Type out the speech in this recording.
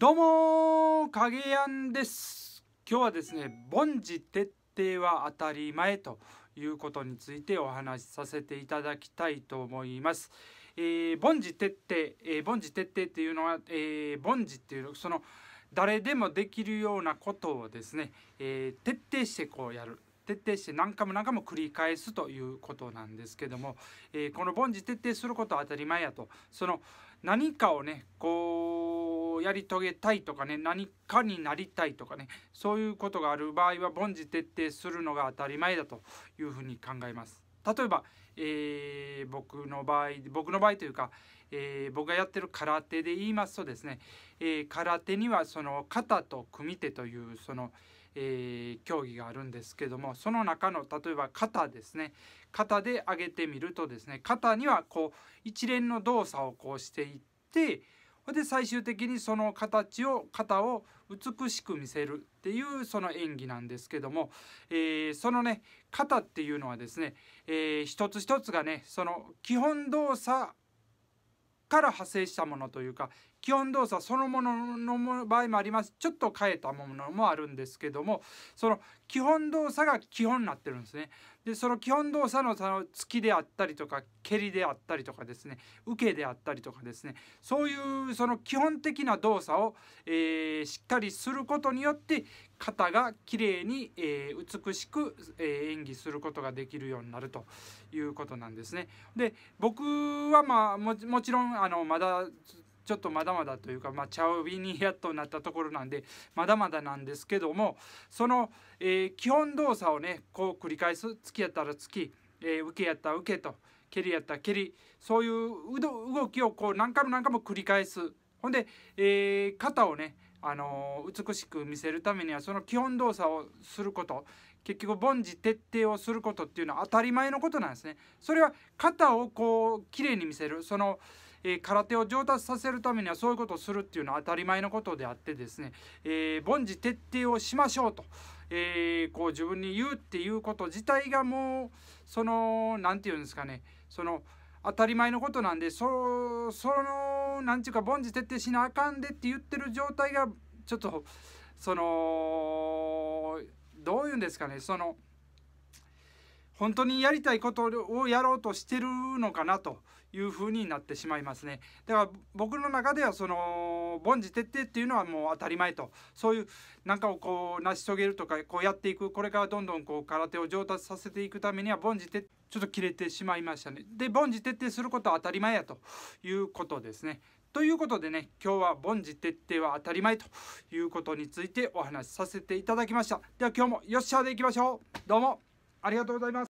どうも影やんです。今日はですね凡事徹底は当たり前ということについてお話しさせていただきたいと思います、えー凡事徹底、えー凡事徹底っていうのは、えー凡事っていうその誰でもできるようなことをですね、えー徹底してこうやる。徹底して何回も何回も繰り返すということなんですけども、えーこの凡事徹底することは当たり前やと。その何かをねこうやり遂げたいとかね何かになりたいとかねそういうことがある場合は凡事徹底するのが当たり前だというふうに考えます。例えば、えー僕の場合僕の場合というか、えー僕がやってる空手で言いますとですね、えー空手にはその型と組手というその、えー競技があるんですけどもその中の例えば型ですね型で上げてみるとですね型にはこう一連の動作をこうしていってで最終的にその形を型を美しく見せるっていうその演技なんですけども、えーそのね型っていうのはですね、えー一つ一つがねその基本動作から派生したものというか基本動作そのものの場合もありますちょっと変えたものもあるんですけどもその基本動作が基本になってるんですね。でその基本動作のその突きであったりとか蹴りであったりとかですね受けであったりとかですねそういうその基本的な動作を、えーしっかりすることによって型がきれいに、えー美しく、えー演技することができるようになるということなんですね。で僕はまあもちろんあのまだちょっとまだまだというか、まあ、茶帯にやっとなったところなんでまだまだなんですけどもその、えー基本動作をねこう繰り返す突きやったら突き、えー受けやったら受けと蹴りやったら蹴りそういう動きをこう何回も何回も繰り返すほんで、えー肩をねあのー美しく見せるためにはその基本動作をすること結局凡事徹底をすることっていうのは当たり前のことなんですね。それは肩をこう綺麗に見せるその、えー空手を上達させるためにはそういうことをするっていうのは当たり前のことであってですね、えー凡事徹底をしましょうと、えーこう自分に言うっていうこと自体がもうその何て言うんですかねその当たり前のことなんでそその何て言うか凡事徹底しなあかんでって言ってる状態がちょっとそのどういうんですかねその本当にやりたいことをやろうとしてるのかなというふうになってしまいますね。だから僕の中ではその凡事徹底っていうのはもう当たり前と。そういうなんかをこう成し遂げるとかこうやっていくこれからどんどんこう空手を上達させていくためには凡事徹ちょっと切れてしまいましたね。で凡事徹底することは当たり前やということですね。ということでね今日は凡事徹底は当たり前ということについてお話しさせていただきました。では今日もよっしゃーでいきましょう。どうもありがとうございます。